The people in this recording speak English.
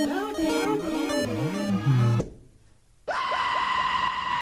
No.